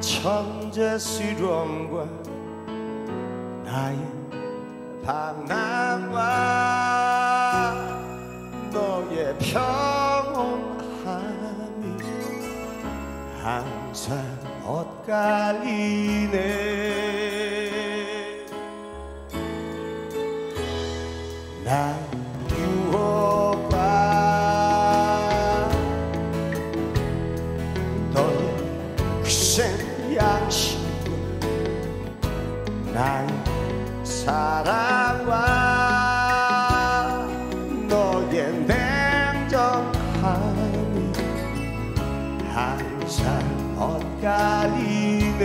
천재 수련과 나의 밤낮과 너의 평온함이 항상 엇갈리네. l'acqua 너 냉정함이 항상 엇갈리네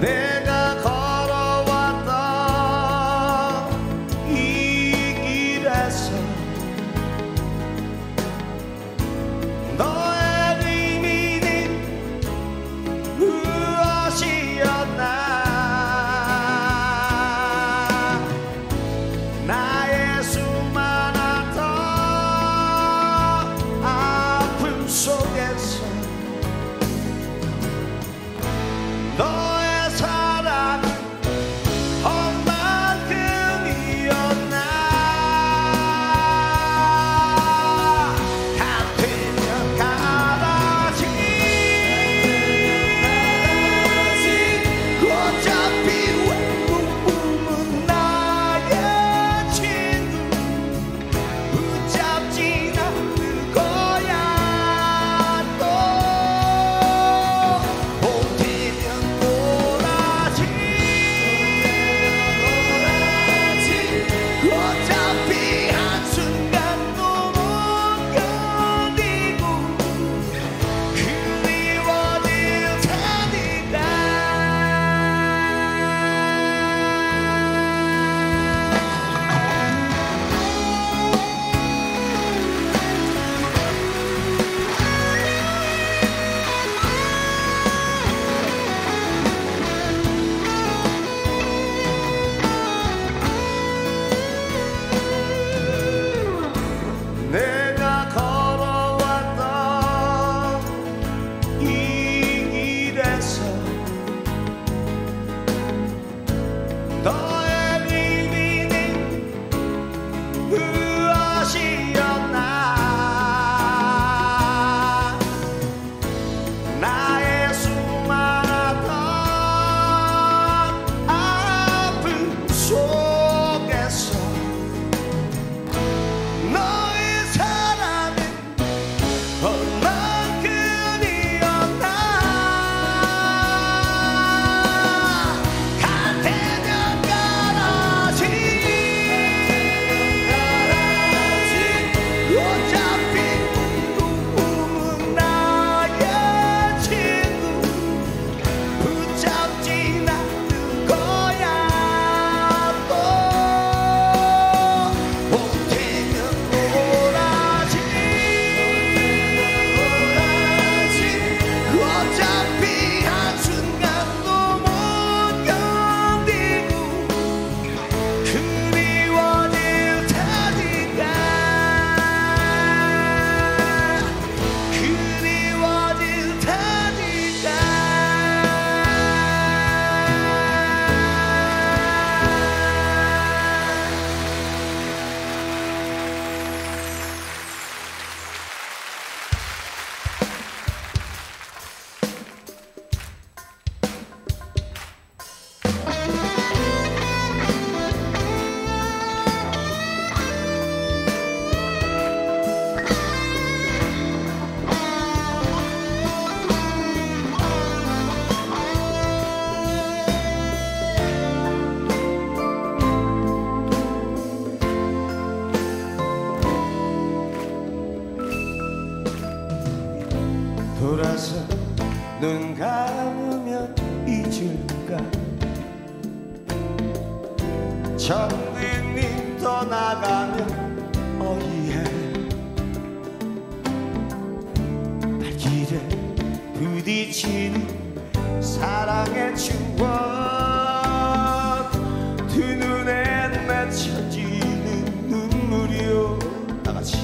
내 더 눈 감으면 잊을까? 정빈님 떠나가면 어이해. 발길에 부딪히는 사랑의 추억. 두 눈에 맺혀지는 눈물이요. 다같이.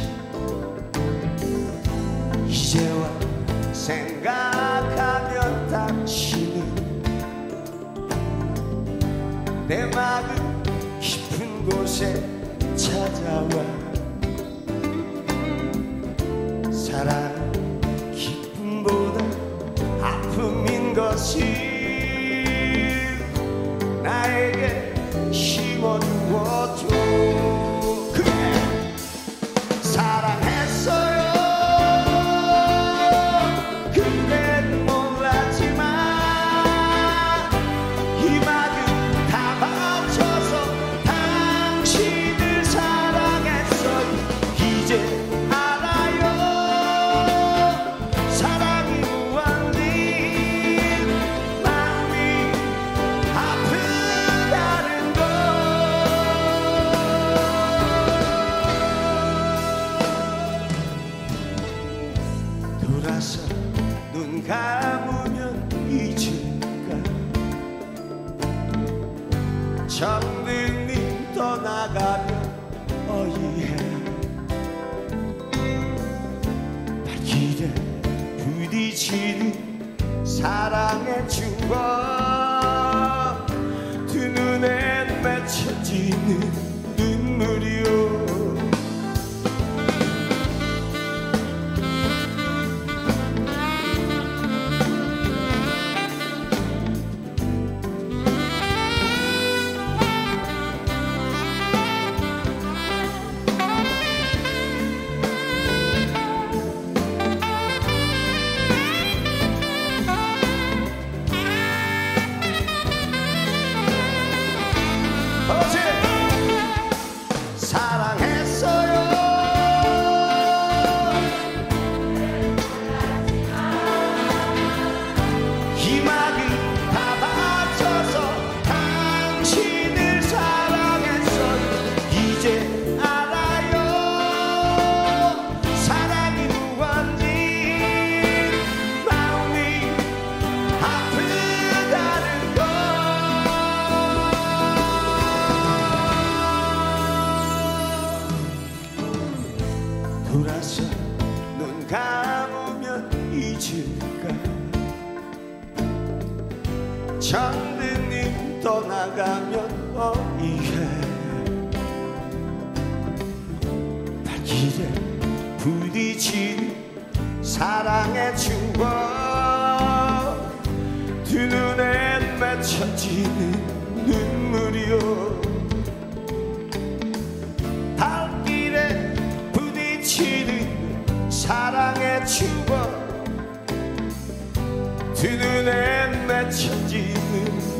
이제와 생각 내 마음 깊은 곳에 찾아와. 사랑 기쁨보다 아픔인 것이 나에게 심어주었 가면 어이해. 발길에 부딪히는 사랑의 추억 발길에 부딪힌 사랑의 추억. 두 눈엔 맺혀지는 눈물이요. 발길에 부딪히는 사랑의 추억. 두 눈에 맺혀지는